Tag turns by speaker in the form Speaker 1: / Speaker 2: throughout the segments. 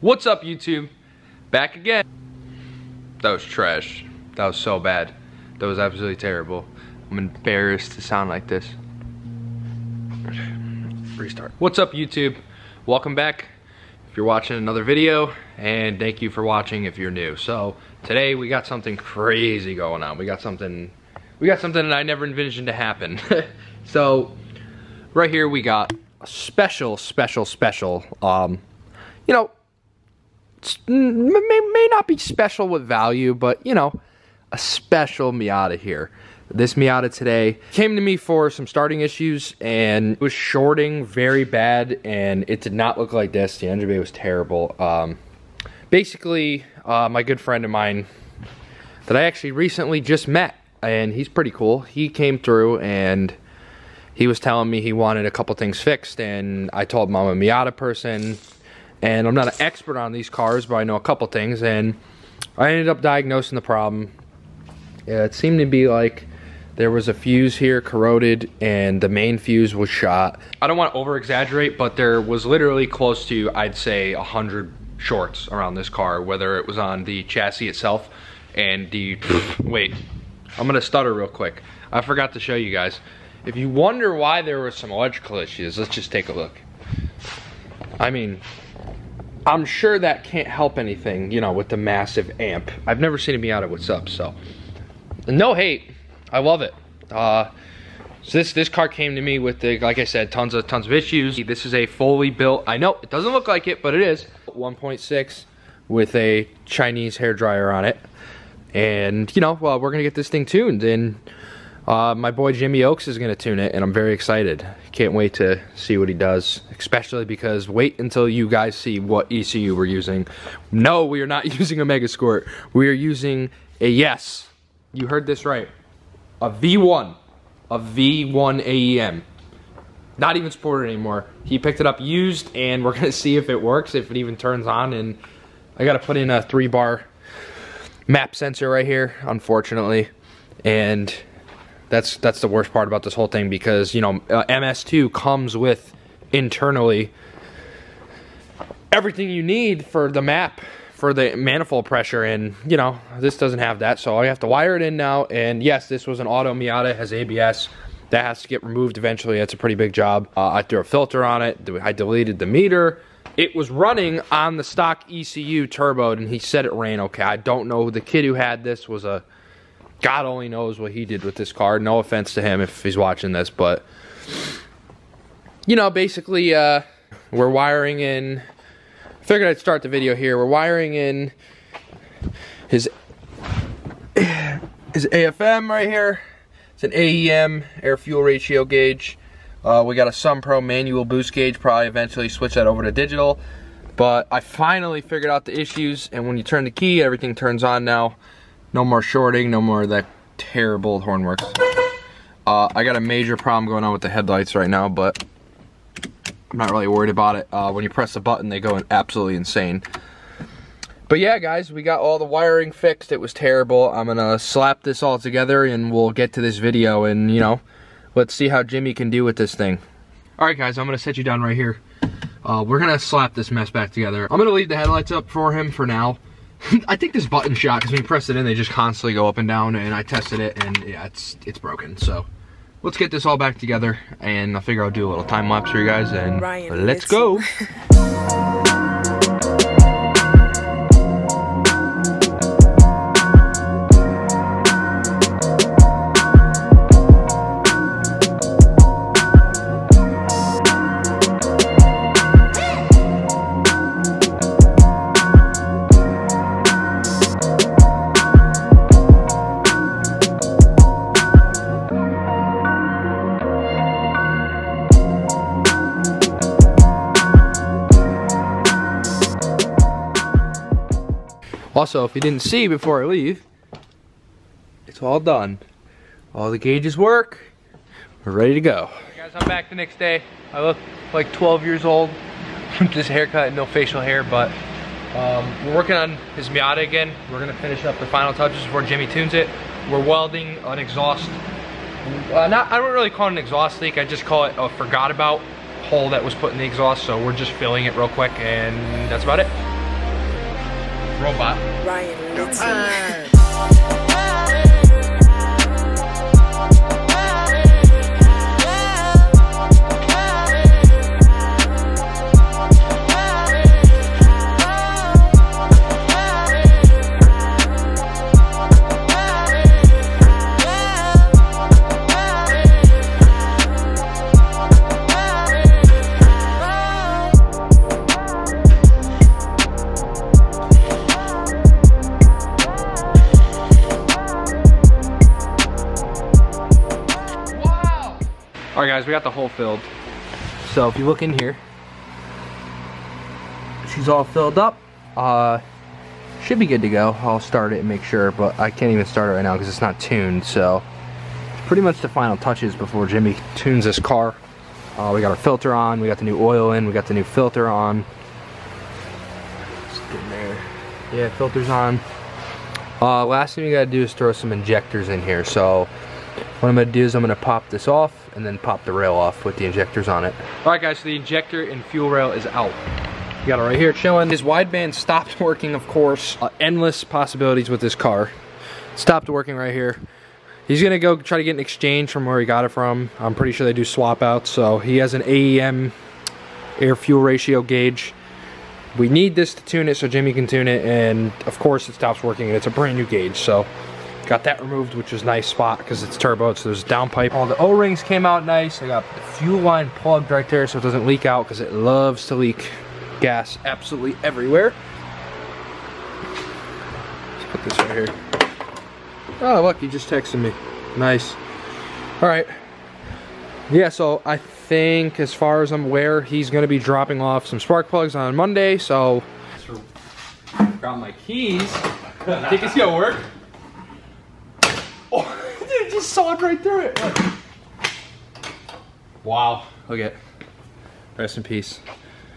Speaker 1: What's up YouTube? Back again. That was trash. That was so bad. That was absolutely terrible. I'm embarrassed to sound like this. Restart. What's up YouTube? Welcome back if you're watching another video and thank you for watching if you're new. So today we got something crazy going on. We got something we got something that I never envisioned to happen. so right here we got a special, special, special, um, you know, may, may not be special with value, but you know, a special Miata here. This Miata today came to me for some starting issues and was shorting very bad and it did not look like this. The engine bay was terrible. Um, basically, uh, my good friend of mine that I actually recently just met and he's pretty cool. He came through and he was telling me he wanted a couple things fixed and I told him I'm a Miata person and I'm not an expert on these cars but I know a couple things and I ended up diagnosing the problem. Yeah, it seemed to be like there was a fuse here corroded and the main fuse was shot. I don't want to over exaggerate but there was literally close to I'd say a hundred shorts around this car whether it was on the chassis itself and the wait I'm gonna stutter real quick. I forgot to show you guys. If you wonder why there were some electrical issues, let's just take a look. I mean, I'm sure that can't help anything, you know, with the massive amp. I've never seen a Miata what's up, so. No hate, I love it. Uh, so this this car came to me with the, like I said, tons of tons of issues. This is a fully built. I know it doesn't look like it, but it is 1.6 with a Chinese hair dryer on it. And, you know, well, we're to get this thing tuned. And uh, my boy Jimmy Oakes is going to tune it, and I'm very excited. Can't wait to see what he does, especially because wait until you guys see what ECU we're using. No, we are not using a Megasquirt. We are using a, yes, you heard this right, a V1, a V1 AEM. Not even supported anymore. He picked it up used, and we're going to see if it works, if it even turns on, and I got to put in a three bar map sensor right here, unfortunately. And that's that's the worst part about this whole thing because, you know, uh, MS2 comes with internally everything you need for the map for the manifold pressure and you know this doesn't have that. So I have to wire it in now. And yes this was an auto Miata has ABS that has to get removed eventually. That's a pretty big job. Uh, I threw a filter on it. I deleted the meter. It was running on the stock ECU turboed, and he said it ran okay. I don't know. The kid who had this was a God only knows what he did with this car. No offense to him if he's watching this, but you know, basically, uh, we're wiring in. I figured I'd start the video here. We're wiring in his his AFM right here. It's an AEM air fuel ratio gauge. Uh, we got a Sunpro manual boost gauge, probably eventually switch that over to digital. But I finally figured out the issues, and when you turn the key, everything turns on now. No more shorting, no more of that terrible Hornworks. Uh, I got a major problem going on with the headlights right now, but I'm not really worried about it. Uh, when you press the button, they go absolutely insane. But yeah, guys, we got all the wiring fixed. It was terrible. I'm gonna slap this all together, and we'll get to this video, and you know, Let's see how Jimmy can do with this thing. All right, guys, I'm gonna set you down right here. Uh, we're gonna slap this mess back together. I'm gonna leave the headlights up for him for now. I think this button shot, because when you press it in, they just constantly go up and down, and I tested it, and yeah, it's it's broken, so. Let's get this all back together, and I figure I'll do a little time lapse for you guys, and Ryan, let's go. Also, if you didn't see before I leave, it's all done. All the gauges work. We're ready to go. Guys, I'm back the next day. I look like 12 years old with this haircut and no facial hair, but um, we're working on his Miata again. We're gonna finish up the final touches before Jimmy tunes it. We're welding an exhaust. Uh, not, I don't really call it an exhaust leak. I just call it a forgot about hole that was put in the exhaust. So we're just filling it real quick and that's about it. Robot.
Speaker 2: Ryan
Speaker 1: Little. guys, we got the hole filled. So if you look in here, she's all filled up. Uh, should be good to go. I'll start it and make sure, but I can't even start it right now because it's not tuned. So pretty much the final touches before Jimmy tunes this car. Uh, we got our filter on. We got the new oil in. We got the new filter on. Yeah, filter's on. Uh, last thing we gotta do is throw some injectors in here. So what I'm gonna do is I'm gonna pop this off and then pop the rail off with the injectors on it. All right guys, so the injector and fuel rail is out. You got it right here chilling. His wideband stopped working, of course. Uh, endless possibilities with this car. Stopped working right here. He's gonna go try to get an exchange from where he got it from. I'm pretty sure they do swap out, So he has an AEM air fuel ratio gauge. We need this to tune it so Jimmy can tune it. And of course it stops working and it's a brand new gauge. So got that removed, which a nice spot because it's turbo. So there's a downpipe. All the O-rings came out nice. I got the fuel line plugged right there so it doesn't leak out because it loves to leak gas absolutely everywhere. Let's put this right here. Oh, look, he just texted me. Nice. All right. Yeah, so I think as far as I'm aware, he's gonna be dropping off some spark plugs on Monday, so. Got my keys. You think it's gonna work? Dude, just sawed right through it. Look. Wow. Look at. it. Rest in peace.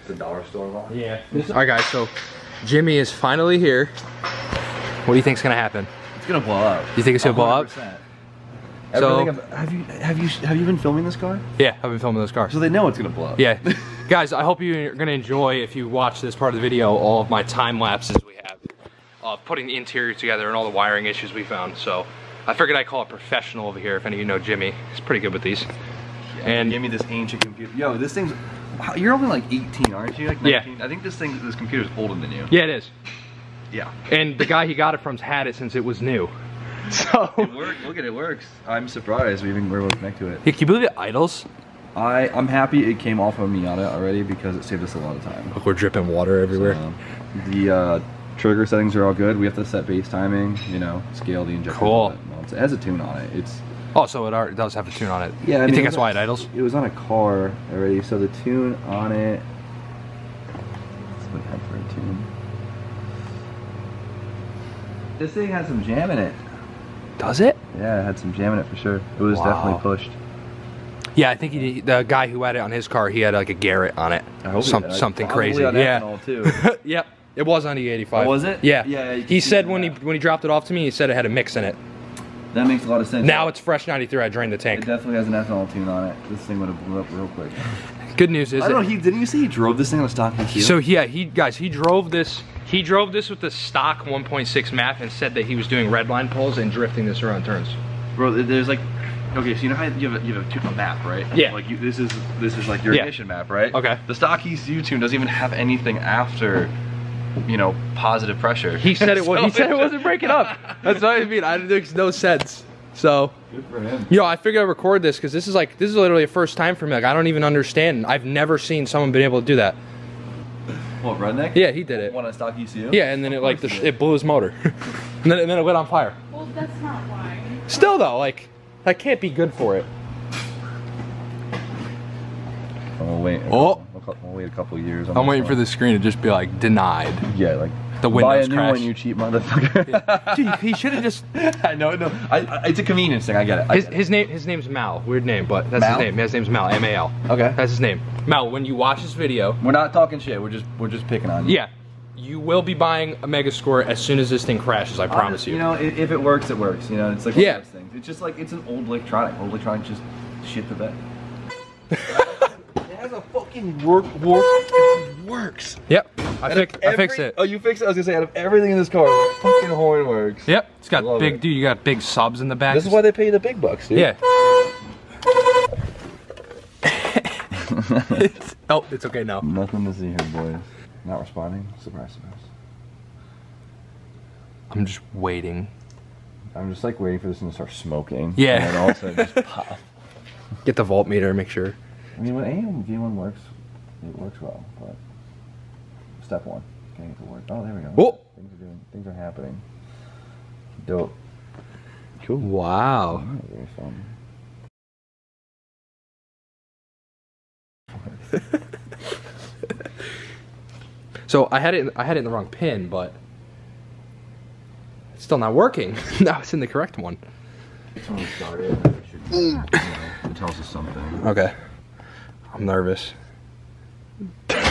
Speaker 3: The dollar store one.
Speaker 1: Yeah. All right, guys. So Jimmy is finally here. What do you think's gonna happen?
Speaker 3: It's gonna blow up.
Speaker 1: You think it's gonna blow up?
Speaker 3: 100%.
Speaker 1: So-
Speaker 3: Everything ab- have you have you have you been filming this car?
Speaker 1: Yeah, I've been filming this car.
Speaker 3: So they know it's gonna blow up.
Speaker 1: Yeah. Guys, I hope you're gonna enjoy, if you watch this part of the video, all of my time lapses we have of putting the interior together and all the wiring issues we found. So I figured I'd call it professional over here if any of you know Jimmy. He's pretty good with these.
Speaker 3: and give me this ancient computer. Yo, this thing's, you're only like 18, aren't you? Like
Speaker 1: Yeah.
Speaker 3: I think this thing, this computer's older than you.
Speaker 1: Yeah, it is.
Speaker 3: Yeah.
Speaker 1: And the guy he got it from's had it since it was new. So
Speaker 3: It works. Look at it, it works. I'm surprised we even were able to connect to it.
Speaker 1: Hey, can you believe it idles?
Speaker 3: I I'm happy it came off of Miata already because it saved us a lot of time.
Speaker 1: Look, we're dripping water everywhere.
Speaker 3: So, the uh, trigger settings are all good. We have to set base timing. You know, scale the injector.
Speaker 1: Cool.
Speaker 3: It has a tune on it. It's
Speaker 1: Oh, so it, does have a tune on it.
Speaker 3: Yeah, I
Speaker 1: you
Speaker 3: mean,
Speaker 1: think that's why it idles?
Speaker 3: It was on a car already, so the tune on it. Let's look for a tune. This thing had some jam in it.
Speaker 1: Does it?
Speaker 3: Yeah, it had some jam in it for sure. It was
Speaker 1: Wow.
Speaker 3: definitely pushed.
Speaker 1: Yeah, I think he, the guy who had it on his car, he had like a Garrett on it.
Speaker 3: I hope
Speaker 1: Some, something crazy. Yeah.
Speaker 3: too.
Speaker 1: yep. It was on the 85.
Speaker 3: Oh, was it?
Speaker 1: Yeah.
Speaker 3: Yeah,
Speaker 1: He said when he when he dropped it off to me, he said it had a mix in it.
Speaker 3: That makes a lot of sense.
Speaker 1: Now it's fresh 93. I drained the tank.
Speaker 3: It definitely has an ethanol tune on it. This thing would have blew up real quick.
Speaker 1: Good news is
Speaker 3: I don't
Speaker 1: it-
Speaker 3: know. He didn't you see he drove this thing on a stock ECU?
Speaker 1: So yeah, he guys, he drove this. He drove this with the stock 1.6 MAF and said that he was doing red line pulls and drifting this around turns.
Speaker 3: Bro, there's like, okay, so you know how you have a, you have a, tu- a map, right?
Speaker 1: Yeah.
Speaker 3: Like you, this is this is like your
Speaker 1: Yeah.
Speaker 3: ignition map, right?
Speaker 1: Okay.
Speaker 3: The stock ECU tune doesn't even have anything after, you know, positive pressure.
Speaker 1: He said it was. He said it wasn't breaking up. That's what I mean. I, it makes no sense. So,
Speaker 3: Good for him.
Speaker 1: yo, I figured I'd record this because this is like this is literally a first time for me. Like I don't even understand. I've never seen someone been able to do that.
Speaker 3: What redneck?
Speaker 1: Yeah, he did it.
Speaker 3: One on stock ECU.
Speaker 1: Yeah, and then it like the, it blew his motor, and then and then it went on fire.
Speaker 2: Well, that's not why.
Speaker 1: Still though, like that can't be good for it.
Speaker 3: We'll wait.
Speaker 4: Oh.
Speaker 3: We'll, wait a couple years. on
Speaker 4: I'm waiting for the screen to just be like denied.
Speaker 3: Yeah, like
Speaker 1: The
Speaker 3: buy
Speaker 1: Windows
Speaker 3: a new one, you cheap motherfucker.
Speaker 1: Dude, he should have just.
Speaker 3: I know, no. I, I, it's a convenience thing. I get it. I
Speaker 1: His,
Speaker 3: get it.
Speaker 1: his name his name's Mal. Weird name, but that's
Speaker 3: Mal?
Speaker 1: his name. His name's Mal. M A L.
Speaker 3: Okay.
Speaker 1: That's his name. Mal. When you watch this video,
Speaker 3: We're not talking shit. We're just we're just picking on you.
Speaker 1: yeah, you will be buying a Megasquirt as soon as this thing crashes. I
Speaker 3: I
Speaker 1: promise you.
Speaker 3: You know, if, if it works, it works. You know, it's like one
Speaker 1: Yeah.
Speaker 3: of those things. It's just like it's an old electronic. Old electronic just shit the bed. it has a fucking work work. Works.
Speaker 1: Yep. I, fix,
Speaker 3: of
Speaker 1: I fixed
Speaker 3: every-
Speaker 1: it.
Speaker 3: Oh, you fixed it? I was gonna say, out of everything in this car, fucking horn works.
Speaker 1: Yep, it's got big,
Speaker 3: it.
Speaker 1: dude. You got big subs in the back.
Speaker 3: This is why they pay you the big bucks, dude.
Speaker 1: Yeah. It's- oh, it's okay now.
Speaker 3: Nothing to see here, boys. Not responding. Surprise, surprise.
Speaker 1: I'm just waiting.
Speaker 3: I'm just like waiting for this thing to start smoking.
Speaker 1: Yeah.
Speaker 3: And then all of a sudden just pop.
Speaker 1: Get the voltmeter, make sure.
Speaker 3: I mean, when AEM V1 works, it works well, but step one, getting it to work. Oh, there we go.
Speaker 1: Oh.
Speaker 3: Things are doing, things are happening. Dope.
Speaker 1: Cool. Wow.
Speaker 3: Very fun.
Speaker 1: So I had it. I had it in the wrong pin, but it's still not working. now it's in the correct one.
Speaker 3: When we started, it should, mm. you know, it tells us something.
Speaker 1: Okay. I'm nervous.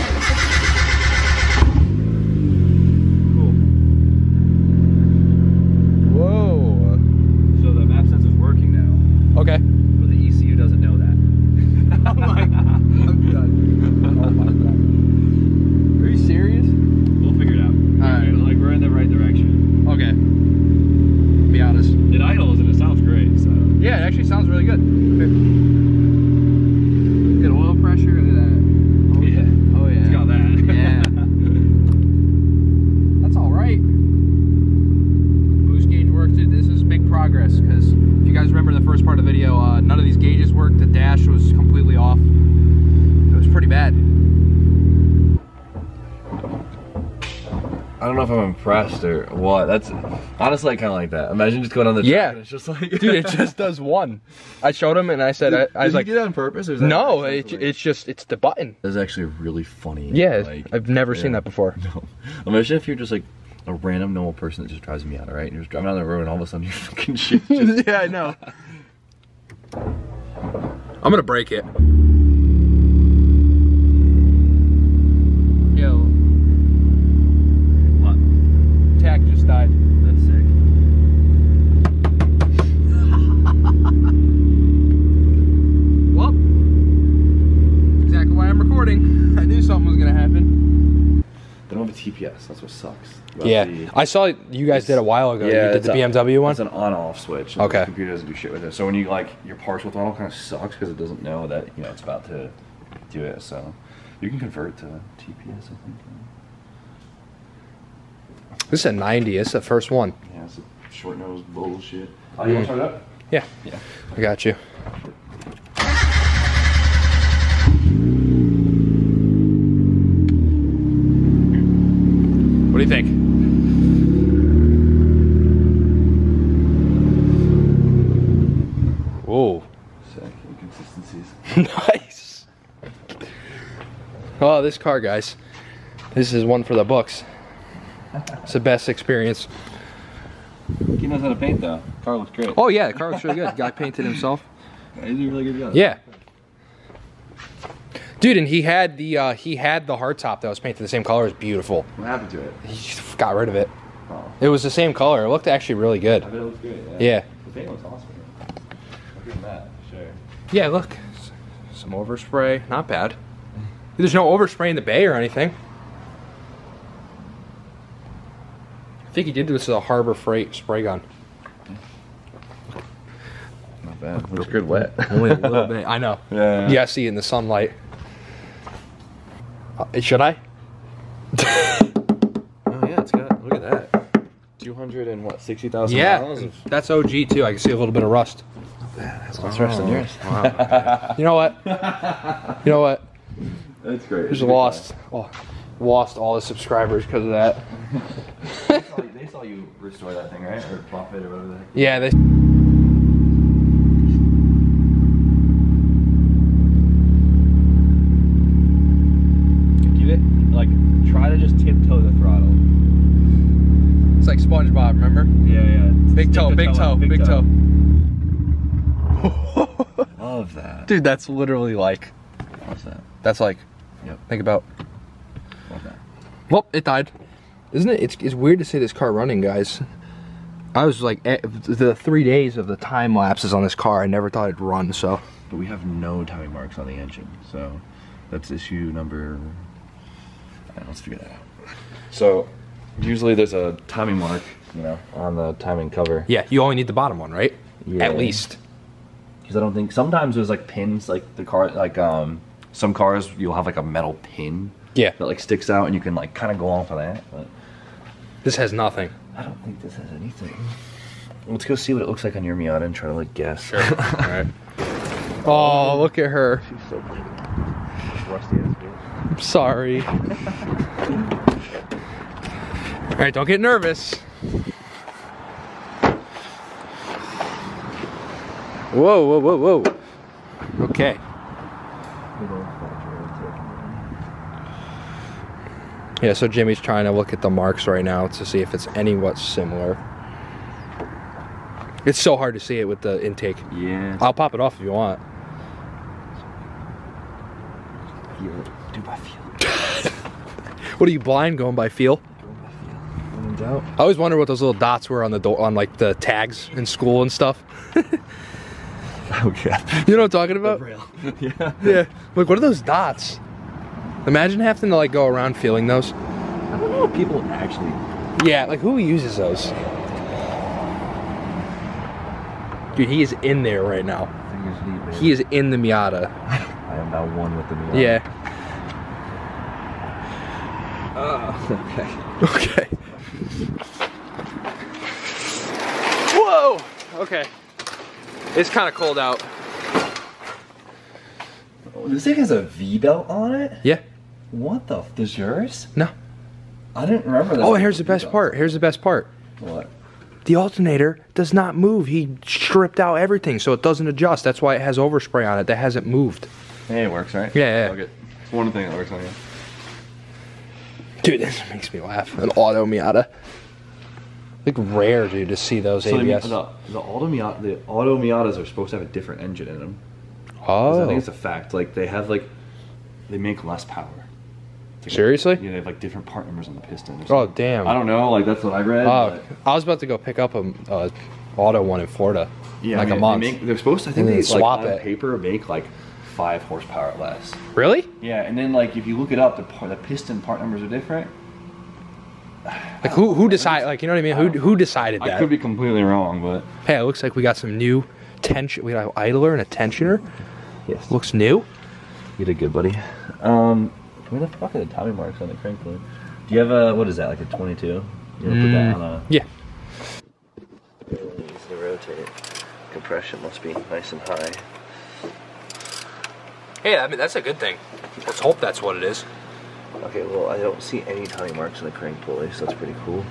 Speaker 3: or what. That's honestly I kind of like that. Imagine just going on the track
Speaker 1: Yeah.
Speaker 3: and it's just like,
Speaker 1: Dude, it just does one. I showed him and I said, I, I was like,
Speaker 3: do that on purpose or is that
Speaker 1: no, it,
Speaker 3: accidentally?
Speaker 1: it's just, it's the button.
Speaker 3: That's actually really funny.
Speaker 1: Yeah,
Speaker 3: like,
Speaker 1: I've never seen that before.
Speaker 3: No. Imagine if you're just like a random normal person that just drives me out, alright? And you're just driving down the road and all of a sudden your fucking shit just
Speaker 1: yeah, I know. I'm gonna break it. Yo,
Speaker 3: What?
Speaker 1: tach just died.
Speaker 3: That's sick.
Speaker 1: Well, exactly why I'm recording. I knew something was gonna happen.
Speaker 3: They don't have a TPS, that's what sucks. about
Speaker 1: Yeah,
Speaker 3: the-
Speaker 1: I saw you guys did a while ago. you did
Speaker 3: it's
Speaker 1: the
Speaker 3: a-
Speaker 1: BMW one.
Speaker 3: It's an on-off switch. and
Speaker 1: Okay.
Speaker 3: The computer doesn't do shit with it. So when you like your partial throttle kind of sucks because it doesn't know that you know it's about to do it. So you can convert to TPS, I think.
Speaker 1: This is a 90. It's the first one.
Speaker 3: Yeah, it's a short nose bullshit. Oh, you want to turn it up?
Speaker 1: Yeah,
Speaker 3: Yeah.
Speaker 1: I got you. What do you think? Whoa.
Speaker 3: Sick inconsistencies.
Speaker 1: nice. Oh, this car, guys. This is one for the books. It's the best experience.
Speaker 3: He knows how to paint though. Car looks great.
Speaker 1: Oh yeah, the car looks really good. Guy painted himself.
Speaker 3: he did a really good job.
Speaker 1: Yeah. Dude, and he had the uh, he had the hardtop that was painted the same color. It was beautiful.
Speaker 3: What happened to it?
Speaker 1: He just got rid of it.
Speaker 3: Oh.
Speaker 1: It was the same color. It looked actually really good.
Speaker 3: I bet it looks great. Yeah.
Speaker 1: Yeah.
Speaker 3: The paint looks awesome. Look at that. Sure.
Speaker 1: Yeah, look. Some overspray. Not bad. There's no overspray in the bay or anything. Think he did this with a Harbor Freight spray gun.
Speaker 3: Not bad. It Looks good wet.
Speaker 1: Only a little bit. I know.
Speaker 3: Yeah.
Speaker 1: Yeah, I see in the sunlight. Uh, should I?
Speaker 3: Oh yeah, it's got. Look at that. Two hundred and what? Sixty thousand
Speaker 1: Yeah,
Speaker 3: miles.
Speaker 1: and that's OG too. I can see a little bit of rust. Not bad.
Speaker 3: That's what's rest on yours. Wow.
Speaker 1: You know what? You know what?
Speaker 3: That's great.
Speaker 1: Just lost, oh, lost all the subscribers because of that.
Speaker 3: They saw, you, they saw you restore that thing, right? Or plop it or whatever the heck.
Speaker 1: Yeah, they.
Speaker 3: Get it? Like, try to just tiptoe the throttle.
Speaker 1: It's like SpongeBob, remember?
Speaker 3: Yeah, yeah.
Speaker 1: Big toe, big toe, big toe.
Speaker 3: Love that.
Speaker 1: Dude, that's literally like.
Speaker 3: What's that?
Speaker 1: That's like.
Speaker 3: Yep.
Speaker 1: Think about.
Speaker 3: Love that.
Speaker 1: Well, it died. Isn't it? It's, it's weird to see this car running, guys. I was like, eh, the three days of the time lapses on this car, I never thought it'd run, so.
Speaker 3: But we have no timing marks on the engine, so that's issue number. Alright, let's figure that out. So usually there's a timing mark, you know, on the timing cover.
Speaker 1: Yeah, you only need the bottom one, right?
Speaker 3: Yeah.
Speaker 1: At least.
Speaker 3: Because I don't think sometimes there's like pins, like the car, like um, some cars you'll have like a metal pin
Speaker 1: Yeah.
Speaker 3: that like sticks out, and you can like kind of go off of that. But
Speaker 1: This has nothing.
Speaker 3: I don't think this has anything. Let's go see what it looks like on your Miata and try to like guess.
Speaker 1: Sure. All right. Oh, look at her.
Speaker 3: She's so pretty. rusty ass bitch.
Speaker 1: I'm sorry. All right, don't get nervous. Whoa, whoa, whoa, whoa. Okay. Yeah, so Jimmy's trying to look at the marks right now to see if it's anywhat similar. It's so hard to see it with the intake.
Speaker 3: Yeah.
Speaker 1: I'll pop it off if you want.
Speaker 3: feel it. Dude, I feel.
Speaker 1: What are you blind going by feel?
Speaker 3: When in doubt.
Speaker 1: I always wonder what those little dots were on the door on like the tags in school and stuff.
Speaker 3: Oh yeah.
Speaker 1: You know what I'm talking about?
Speaker 3: Yeah.
Speaker 1: Yeah. Like what are those dots? Imagine having to like go around feeling those.
Speaker 3: I don't know if people actually.
Speaker 1: Yeah, like who uses those? Dude, he is in there right now.
Speaker 3: Deep.
Speaker 1: He is in the Miata.
Speaker 3: I am now one with the Miata.
Speaker 1: Yeah.
Speaker 3: Oh, okay.
Speaker 1: Okay. Whoa. Okay. It's kind of cold out.
Speaker 3: Oh, This thing has a V belt on it.
Speaker 1: Yeah.
Speaker 3: What the? F- does yours?
Speaker 1: No.
Speaker 3: I didn't remember that.
Speaker 1: Oh, here's the best part. Here's the best part.
Speaker 3: What?
Speaker 1: The alternator does not move. He stripped out everything so it doesn't adjust. That's why it has overspray on it that hasn't moved.
Speaker 3: Hey, it works, right?
Speaker 1: Yeah, yeah.
Speaker 3: Okay. It's one thing that works on you.
Speaker 1: Dude, this makes me laugh. An auto Miata. Like rare, dude, to see those
Speaker 3: So the,
Speaker 1: ABS.
Speaker 3: the, the auto Miata, the auto Miatas are supposed to have a different engine in them. Oh. I
Speaker 1: oh,
Speaker 3: think it's a fact. Like they have like, they make less power. Like
Speaker 1: Seriously?
Speaker 3: yeah, they have like different part numbers on the piston.
Speaker 1: oh damn.
Speaker 3: I don't know. Like that's what I read. But-
Speaker 1: I was about to go pick up a uh, auto one in Florida.
Speaker 3: yeah,
Speaker 1: like
Speaker 3: I mean,
Speaker 1: a month.
Speaker 3: They make, they're supposed to. I think they
Speaker 1: then
Speaker 3: like,
Speaker 1: swap it.
Speaker 3: paper make like five horsepower less.
Speaker 1: Really?
Speaker 3: Yeah, and then like if you look it up, the par- the piston part numbers are different.
Speaker 1: Like who who decided? Like you know what I mean? Who who decided that?
Speaker 3: I could be completely wrong, but
Speaker 1: Hey, it looks like we got some new tension. We got an idler and a tensioner.
Speaker 3: yes,
Speaker 1: Looks new.
Speaker 3: you did good, buddy. Um, where the fuck are the timing marks on the crank plate? Do you have a what is that like a 22? You gonna put that mm, on a?
Speaker 1: Yeah.
Speaker 3: Needs to rotate. Compression must be nice and high.
Speaker 1: Hey, I mean that's a good thing. Let's hope that's what it is.
Speaker 3: Okay, well I don't see any timing marks on the crank pulley, so that's pretty cool.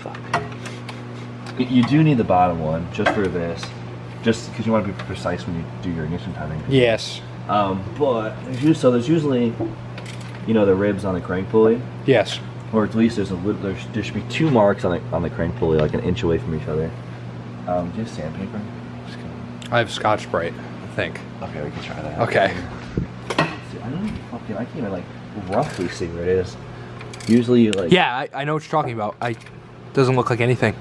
Speaker 3: Fuck. You do need the bottom one just for this, just because you want to be precise when you do your ignition timing.
Speaker 1: Yes.
Speaker 3: Um, but so there's usually, you know, the ribs on the crank pulley,
Speaker 1: Yes.
Speaker 3: or at least there's a lit- there's, there should be two marks on the on the crank pulley, like an inch away from each other. Um, do you have sandpaper?
Speaker 1: I have Scotch Brite. I think.
Speaker 3: Okay, we can try that.
Speaker 1: Okay.
Speaker 3: See, I don't fucking. I can't even like roughly see where it is. Usually, you, like
Speaker 1: Yeah, I, I know what you're talking about. I doesn't look like anything.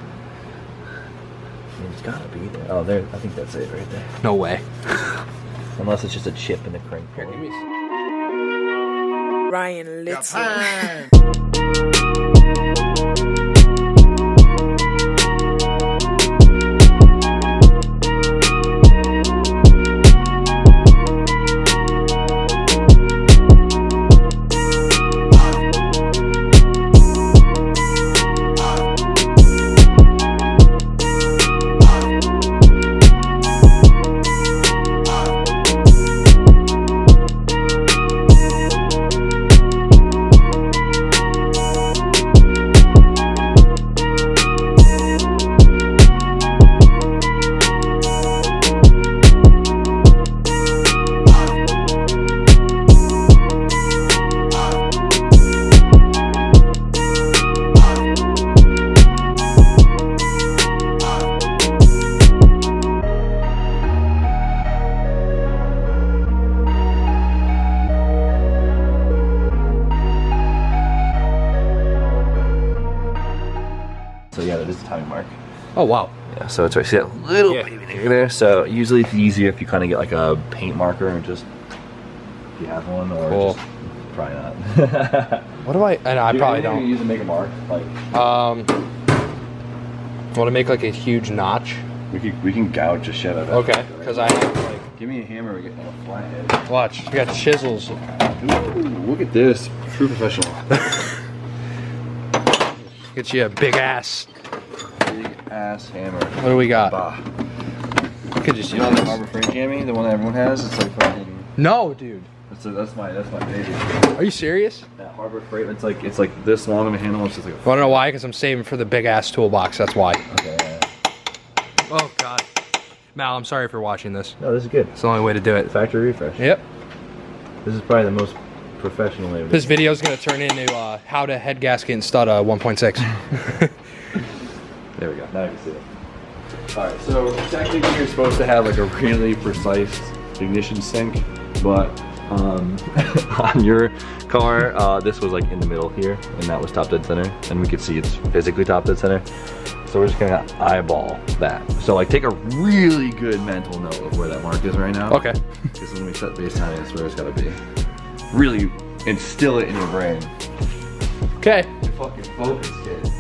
Speaker 3: it's gotta be there. Oh, there. I think that's it right there.
Speaker 1: No way.
Speaker 3: Unless it's just a chip in the crank pulley.
Speaker 2: Ryan Little.
Speaker 1: wow.
Speaker 3: Yeah, so it's right. See that little
Speaker 1: Yeah.
Speaker 3: baby nigger there? So usually it's easier if you kind of get like a paint marker and just if you have one or
Speaker 1: Cool.
Speaker 3: just probably not.
Speaker 1: What do I? And I probably don't.
Speaker 3: use to make a mark. Like
Speaker 1: Um, want to make like a huge notch?
Speaker 3: we can we can gouge the shit out of it.
Speaker 1: Okay, because I have like
Speaker 3: Give me a hammer. We get a flathead.
Speaker 1: watch. We got chisels.
Speaker 3: Ooh, look at this. True professional.
Speaker 1: Get you a big ass.
Speaker 3: Ass hammer.
Speaker 1: What do we got?
Speaker 3: Bah.
Speaker 1: I could just
Speaker 3: You
Speaker 1: use
Speaker 3: know the
Speaker 1: this.
Speaker 3: Harbor Freight jammy, the one that everyone has. It's like fucking.
Speaker 1: No, dude.
Speaker 3: That's, a, that's my that's my baby.
Speaker 1: Are you serious?
Speaker 3: That Harbor Freight. It's like it's like this long of a handle. It's just like. A,
Speaker 1: Want to know why? Because I'm saving for the big ass toolbox. That's why.
Speaker 3: okay.
Speaker 1: Oh God. Mal, I'm sorry for watching this.
Speaker 3: No, this is good.
Speaker 1: It's the only way to do it.
Speaker 3: Factory refresh.
Speaker 1: Yep.
Speaker 3: This is probably the most professional
Speaker 1: This video is gonna turn into uh, how to head gasket and stud a 1.6.
Speaker 3: There we go. Now you can see it. Alright, so technically you're supposed to have like a really precise ignition sync, but um, on your car, uh, this was like in the middle here, and that was top dead center, and we could see it's physically top dead center. So we're just gonna eyeball that. So like take a really good mental note of where that mark is right now.
Speaker 1: okay.
Speaker 3: Because when we set base timing, that's where it's gotta be. Really instill it in your brain.
Speaker 1: Okay.
Speaker 3: Fucking focus, kid.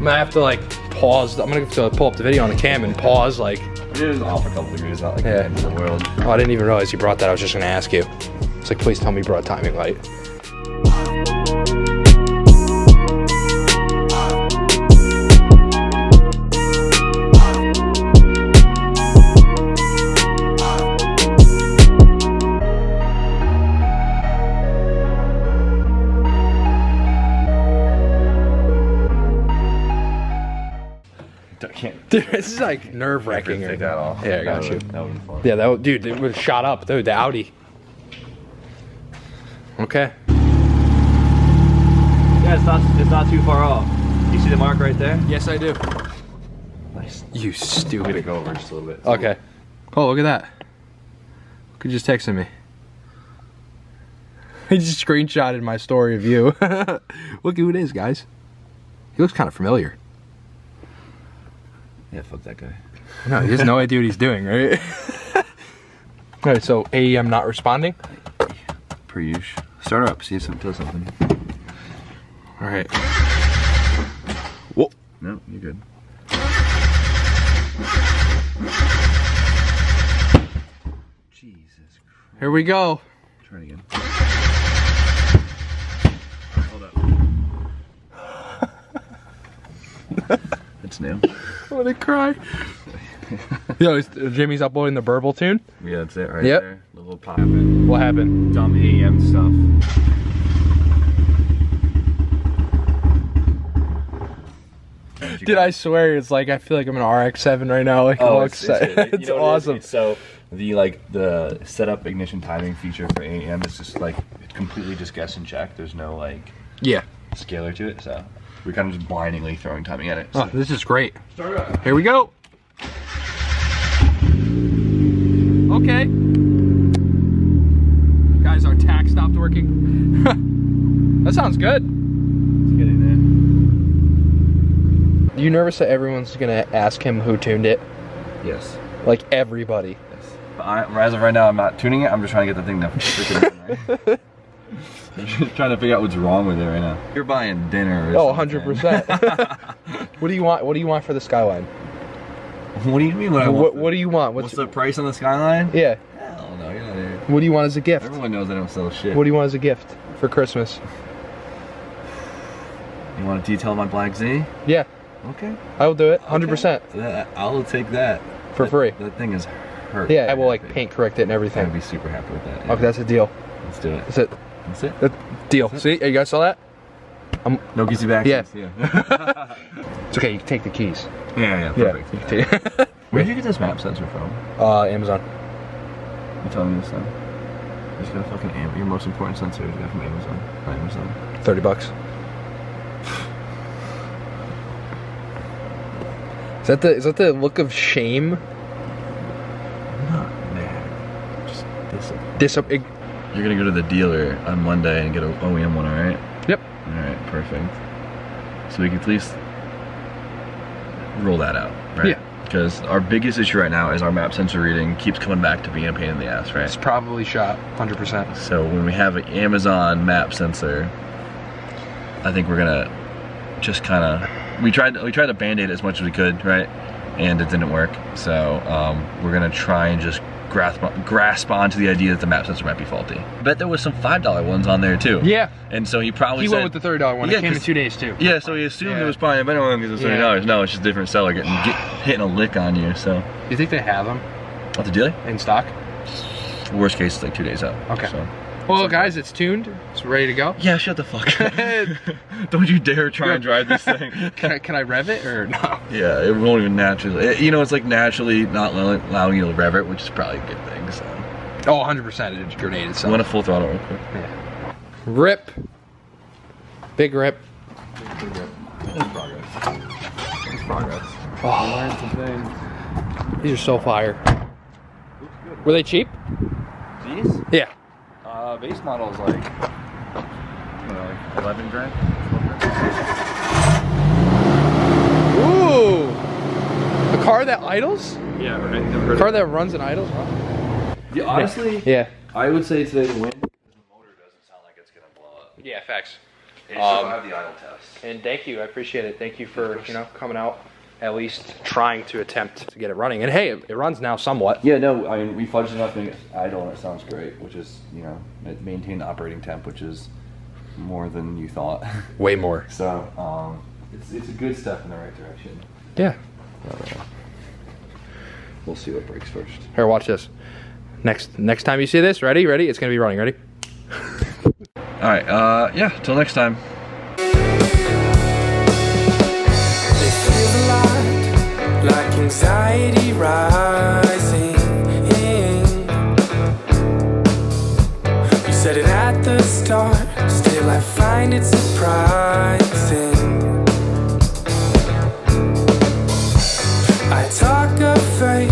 Speaker 1: I'm gonna have to like pause. I'm gonna have to pull up the video on the cam and pause. Like,
Speaker 3: It is off a couple degrees, not like
Speaker 1: Yeah.
Speaker 3: the end of the world.
Speaker 1: oh, I didn't even realize you brought that. I was just gonna ask you. It's like, please tell me you brought a timing light. Dude, this is like nerve wracking.
Speaker 3: take that off.
Speaker 1: Yeah, I got
Speaker 3: That
Speaker 1: you.
Speaker 3: would've- That would be fun.
Speaker 1: Yeah, that would, dude, it would have shot up, dude. The Audi. Okay.
Speaker 3: Yeah, it's not it's not too far off. You see the mark right there?
Speaker 1: Yes, I do.
Speaker 3: Nice.
Speaker 1: You
Speaker 3: Way to
Speaker 1: stupid.
Speaker 3: go over just a little bit.
Speaker 1: Okay. Oh, look at that. Could just texting me. He just screenshotted my story of you. look who it is, guys. He looks kind of familiar.
Speaker 3: Yeah, fuck that guy.
Speaker 1: No, he has no idea what he's doing, right? All right, so AEM not responding.
Speaker 3: Per usual. Start her up. See if something does something.
Speaker 1: All right.
Speaker 3: Whoa. No, you're good. Jesus Christ.
Speaker 1: Here we go.
Speaker 3: Try it again. Hold up. It's new.
Speaker 1: I'm gonna cry. Yo, is, uh, Jimmy's uploading the Burble tune.
Speaker 3: Yeah, that's it right
Speaker 1: Yep.
Speaker 3: there. The little pop. Dumb
Speaker 1: What happened?
Speaker 3: Dumb AEM stuff.
Speaker 1: Dude, I swear, it's like I feel like I'm an RX-7 right now. Like, oh, all excited.
Speaker 3: you
Speaker 1: It's,
Speaker 3: know what it
Speaker 1: awesome.
Speaker 3: It's so the like the setup ignition timing feature for AEM is just like completely just guess and check. There's no like
Speaker 1: Yeah.
Speaker 3: scalar to it, so we're kind of just blindingly throwing timing at it.
Speaker 1: Oh, this is great. Here we go. Okay. Guys, our tach stopped working. that sounds good.
Speaker 3: Let's get it in.
Speaker 1: You nervous that everyone's gonna ask him who tuned it?
Speaker 3: Yes.
Speaker 1: Like everybody.
Speaker 3: Yes. But I, as of right now, I'm not tuning it. I'm just trying to get the thing to freaking run, right? I'm just trying to figure out what's wrong with it right now. You're buying dinner. Or
Speaker 1: Oh, 100%. what do you want? What do you want for the skyline?
Speaker 3: What do you mean? What, I
Speaker 1: What,
Speaker 3: want?
Speaker 1: what do you want?
Speaker 3: What's
Speaker 1: What's,
Speaker 3: the price on the Skyline?
Speaker 1: Yeah.
Speaker 3: Hell no, you're not here.
Speaker 1: What do you want as a gift?
Speaker 3: Everyone knows I don't sell shit.
Speaker 1: What do you want as a gift for Christmas?
Speaker 3: You want to detail my Black Z?
Speaker 1: Yeah,
Speaker 3: Okay.
Speaker 1: I will do it. 100%
Speaker 3: That, I'll take that.
Speaker 1: for
Speaker 3: That-
Speaker 1: free.
Speaker 3: That thing is hurt.
Speaker 1: Yeah, I will like paint correct it and everything.
Speaker 3: I'd be super happy with that. yeah.
Speaker 1: Okay, that's a deal.
Speaker 3: Let's do it.
Speaker 1: That's it.
Speaker 3: That's it.
Speaker 1: That deal. See, you guys saw that?
Speaker 3: I'm, No kissy back.
Speaker 1: Yeah.
Speaker 3: Yeah.
Speaker 1: It's okay. You can take the keys.
Speaker 3: yeah. Yeah.
Speaker 1: Yeah.
Speaker 3: Perfect.
Speaker 1: you can
Speaker 3: Where did you get this map sensor from?
Speaker 1: uh, Amazon.
Speaker 3: You telling me this now? You just got a fucking Am- your most important sensor you got from Amazon. From Amazon.
Speaker 1: Thirty bucks. Is that the is that the look of shame?
Speaker 3: Not mad. Just disappointed.
Speaker 1: Dis- ig-
Speaker 3: You're gonna go to the dealer on Monday and get an OEM one, alright?
Speaker 1: Yep.
Speaker 3: Alright, perfect. So we can at least roll that out, right?
Speaker 1: Yeah.
Speaker 3: Because our biggest issue right now is our map sensor reading keeps coming back to being a pain in the ass, right?
Speaker 1: It's probably shot 100%.
Speaker 3: So when we have an Amazon map sensor, I think we're gonna just kind of we tried we tried to band-aid as much as we could, right? And it didn't work. So um, we're gonna try and just grasp grasp onto the idea that the map sensor might be faulty. Bet there was some five dollar ones on there too.
Speaker 1: Yeah.
Speaker 3: And so he probably
Speaker 1: He
Speaker 3: said,
Speaker 1: went with the $30 one.
Speaker 3: Yeah,
Speaker 1: it came in two days too.
Speaker 3: Yeah, so he assumed
Speaker 1: Yeah.
Speaker 3: it was probably a better one because it's thirty dollars. No, it's just a different seller getting get, hitting a lick on you. So
Speaker 1: Do you think they have them
Speaker 3: what the deal?
Speaker 1: in stock?
Speaker 3: Worst case, it's like two days out.
Speaker 1: Okay.
Speaker 3: So.
Speaker 1: Well, guys, it's tuned. It's ready to go.
Speaker 3: Yeah, shut the fuck up. Don't you dare try and drive this thing.
Speaker 1: Can I, can I rev it or no?
Speaker 3: Yeah, it won't even naturally. it- you know, it's like naturally not allowing you to rev it, which is probably a good thing. So,
Speaker 1: Oh, 100% it grenade
Speaker 3: I
Speaker 1: itself.
Speaker 3: want a full throttle real quick. Yeah.
Speaker 1: Rip. Big rip. Progress. Progress. Oh. These are so fire. Were they cheap?
Speaker 3: These?
Speaker 1: Yeah.
Speaker 3: Uh, base model is like, I don't know, like 11 grand.
Speaker 1: Ooh. A car that idles?
Speaker 3: Yeah, right.
Speaker 1: A car that runs and idles? Huh?
Speaker 3: Yeah, honestly,
Speaker 1: Yeah.
Speaker 3: I would say today the win the motor doesn't sound like it's gonna blow up.
Speaker 1: Yeah, facts.
Speaker 3: It
Speaker 1: Um,
Speaker 3: survived the idle test.
Speaker 1: And thank you. I appreciate it. Thank you for, you know, coming out, at least trying to attempt to get it running. And hey, it, it runs now somewhat.
Speaker 3: Yeah, no, I mean we fudged enough to make it idle and it sounds great, which is you know it maintained the operating temp, which is more than you thought.
Speaker 1: Way more.
Speaker 3: so um, it's it's a good step in the right direction.
Speaker 1: Yeah.
Speaker 3: We'll see what breaks first.
Speaker 1: Here, watch this. Next next time you see this, ready? Ready? It's gonna be running. Ready?
Speaker 3: All right, uh, yeah. Till next time.
Speaker 5: Anxiety rising. You said it at the start, still I find it surprising. I talk of faith,